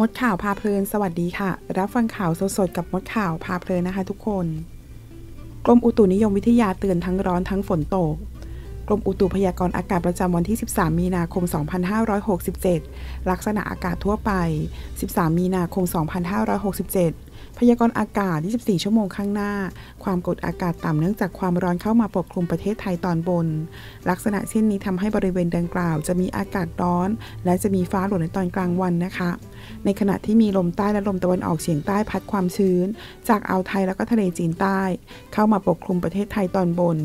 มดข่าวพาเพลิน สวัสดีค่ะ รับฟังข่าวสดๆกับมดข่าวพาเพลินนะคะทุกคน กรมอุตุนิยมวิทยาเตือนทั้งร้อนทั้งฝนตก กรมอุตุพยากรณ์อากาศประจำวันที่ 13 มีนาคม 2567 ลักษณะอากาศทั่วไป 13 มีนาคม 2567 พยากรณ์อากาศ 24 ชั่วโมงข้างหน้า ความกดอากาศต่ำเนื่องจากความร้อนเข้ามาปกคลุมประเทศไทยตอนบน ลักษณะเช่นนี้ทำให้บริเวณดังกล่าว จะมีอากาศร้อน และจะมีฟ้าหล่นในตอนกลางวันนะคะ ในขณะที่มีลมใต้และลมตะวันออกเฉียงใต้พัดความชื้น จากอ่าวไทยแล้วก็ทะเลจีนใต้ เข้ามาปกคลุมประเทศไทยตอนบน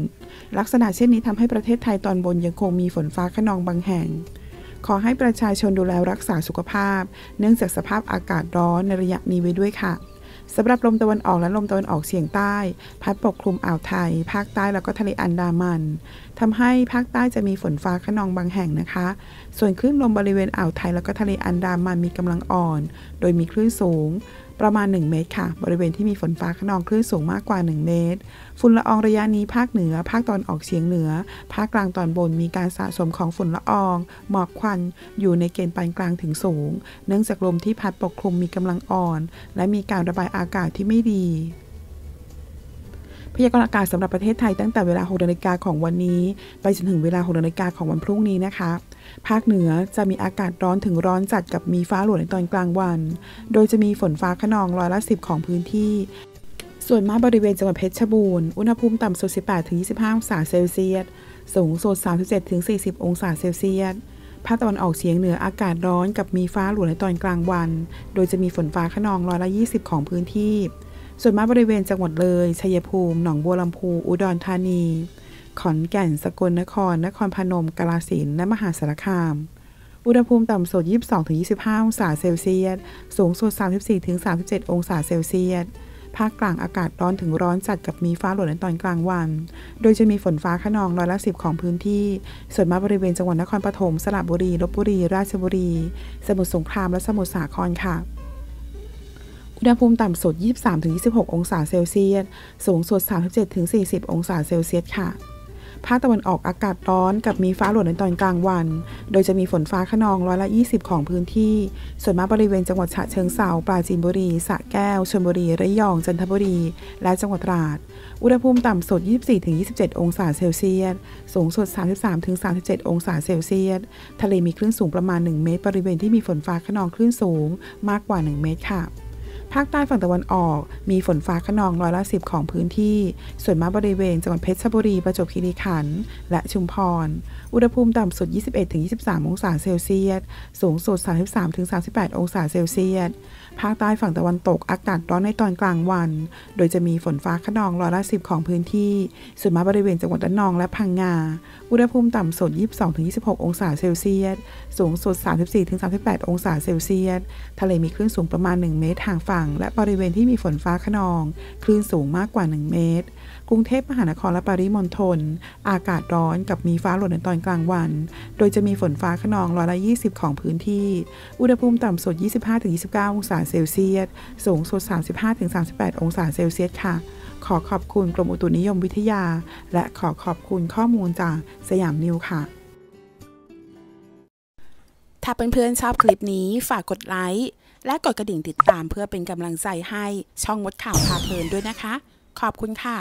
ลักษณะเช่นนี้ทำให้ประเทศไทยตอนบนยังคงมีฝนฟ้าขนองบางแห่งขอให้ประชาชนดูแลรักษาสุขภาพ เนื่องจากสภาพอากาศร้อนในระยะนี้ไว้ด้วยค่ะ สำหรับลมตะวันออกและลมตะวันออกเฉียงใต้ พัดปกคลุมอ่าวไทย ภาคใต้แล้วก็ทะเลอันดามันทำให้ภาคใต้จะมีฝนฟ้าขนองบางแห่งนะคะ ส่วนคลื่นลมบริเวณอ่าวไทยแล้วก็ทะเลอันดามันมีกำลังอ่อน โดยมีคลื่นสูง ประมาณ 1 เมตรค่ะ บริเวณที่มีฝนฟ้าขนองคลื่นสูงมากกว่า 1 เมตร ฝุ่นละอองระยะนี้ภาคเหนือ ภาคตอนออกเฉียงเหนือ ภาคกลางตอนบนมีการสะสมของฝุ่นละออง หมอกควัน อยู่ในเกณฑ์ปานกลางถึงสูง เนื่องจากลมที่พัดปกคลุมมีกำลังอ่อน และมีการระบายอากาศที่ไม่ดี พยากรณ์อากาศสำหรับประเทศไทยตั้งแต่เวลา6นาฬิกาของวันนี้ ไปจนถึงเวลา6นาฬิกาของวันพรุ่งนี้นะคะ ภาคเหนือจะมีอากาศร้อนถึงร้อนจัดกับมีฟ้าหลวในตอนกลางวัน โดยจะมีฝนฟ้าขนองร้อยละสิบของพื้นที่ส่วนมากบริเวณจังหวัดเพชรบูรณ์ อุณหภูมิต่ำสุด 18-25 องศาเซลเซียส สูงสุด 37-40 องศาเซลเซียส ภาคตะวันออกเฉียงเหนืออากาศร้อนกับมีฟ้าหลวในตอนกลางวัน โดยจะมีฝนฟ้าขนองร้อยละ 20 ของพื้นที่ ส่วนมากบริเวณจังหวัดเลย ชัยภูมิ หนองบัวลำพู อุดรธานี ขอนแก่น สกลนคร นครพนม กาฬสินธุ์และมหาสารคาม อุณหภูมิต่ำสุด 22-25 องศาเซลเซียส สูงสุด 34-37 องศาเซลเซียส ภาคกลางอากาศร้อนถึงร้อนจัดกับมีฟ้าหล่นในตอนกลางวัน โดยจะมีฝนฟ้าขนองร้อยละสิบของพื้นที่ ส่วนมากบริเวณจังหวัดนครปฐม สระบุรี ลบบุรี ราชบุรี สมุทรสงคราม และสมุทรสาครค่ะ อุณหภูมิต่ำสุด 23-26 องศาเซลเซียส สูงสุด 37-40 องศาเซลเซียสค่ะ ภาคตะวันออกอากาศร้อนกับมีฟ้าหล่นในตอนกลางวัน โดยจะมีฝนฟ้าขนองร้อยละ 20 ของพื้นที่ ส่วนมากบริเวณจังหวัดฉะเชิงเทราปราจีนบุรี สระแก้ว ชลบุรี ระยอง จันทบุรี และจังหวัดตราด อุณหภูมิต่ำสุด 24-27 องศาเซลเซียส สูงสุด 33-37 องศาเซลเซียส ทะเลมีคลื่นสูงประมาณ 1 เมตร บริเวณที่มีฝนฟ้าขนองคลื่นสูงมากกว่า 1 เมตรค่ะ ภาคใต้ฝั่งตะวันออก มีฝนฟ้าขนองร้อยละสิบของพื้นที่ ส่วนมากบริเวณจังหวัดเพชรบุรี ประจวบคีรีขันธ์และชุมพร อุณหภูมิต่ำสุด 21-23 องศาเซลเซียส สูงสุด 33-38 องศาเซลเซียส ภาคใต้ฝั่งตะวันตกอากาศร้อนในตอนกลางวัน โดยจะมีฝนฟ้าขนองร้อยละสิบของพื้นที่ ส่วนมากบริเวณจังหวัดระนองและพังงา อุณหภูมิต่ำสุด 22-26 องศาเซลเซียส สูงสุด 34-38 องศาเซลเซียส ทะเลมีคลื่นสูงประมาณ 1 เมตรห่างฝั่ง และบริเวณที่มีฝนฟ้าขนอง คลื่นสูงมากกว่า 1 เมตร กรุงเทพมหานครและปริมณฑลอากาศร้อนกับมีฟ้าหล่นในตอนกลางวัน โดยจะมีฝนฟ้าขนองร้อยละ20 ของพื้นที่ อุณหภูมิต่ำสุด 25-29 องศาเซลเซียส สูงสุด 35-38 องศาเซลเซียสค่ะ ขอขอบคุณกรมอุตุนิยมวิทยา และขอขอบคุณข้อมูลจากสยามนิวค่ะ ถ้าเพื่อนๆชอบคลิปนี้ฝากกดไลค์และกดกระดิ่งติดตามเพื่อเป็นกำลังใจให้ช่องมดข่าวพาเพลินด้วยนะคะ ขอบคุณค่ะ